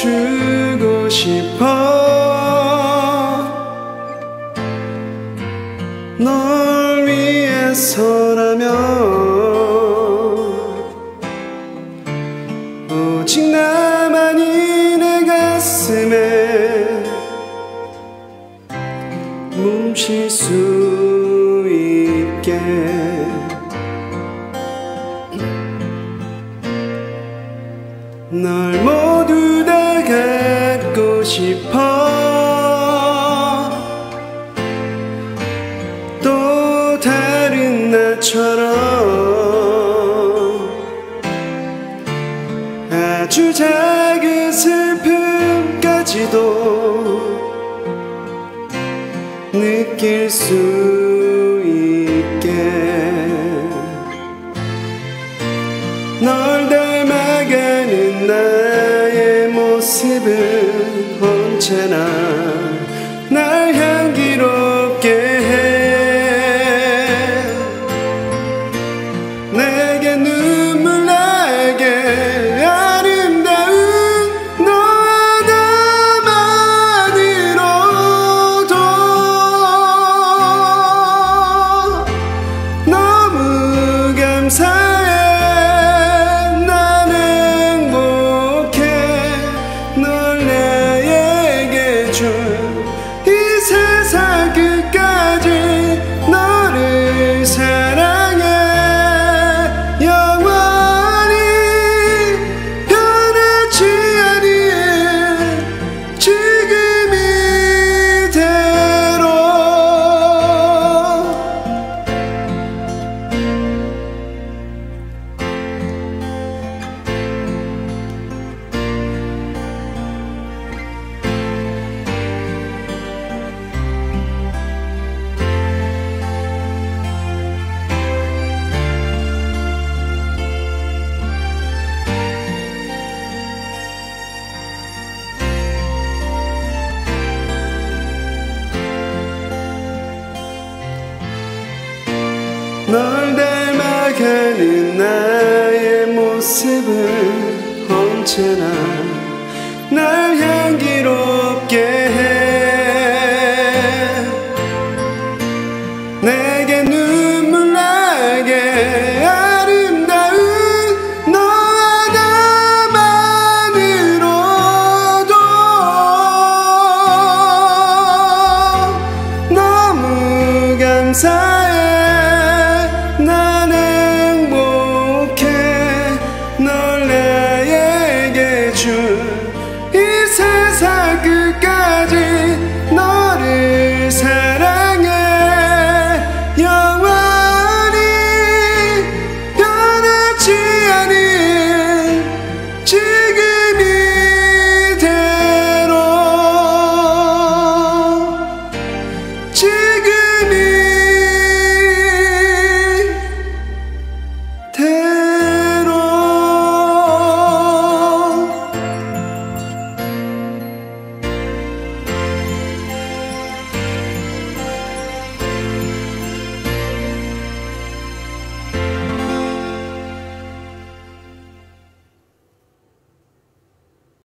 안아주고 싶어. 널 위해서라면 오직 나만이 내 가슴에 뭉칠 수 있게 널 모두 다 갖고 싶어. 또 다른 나처럼 아주 작은 슬픔까지도 느낄 수 모습은 언제나 널 닮아가는 나의 모습은 언제나 날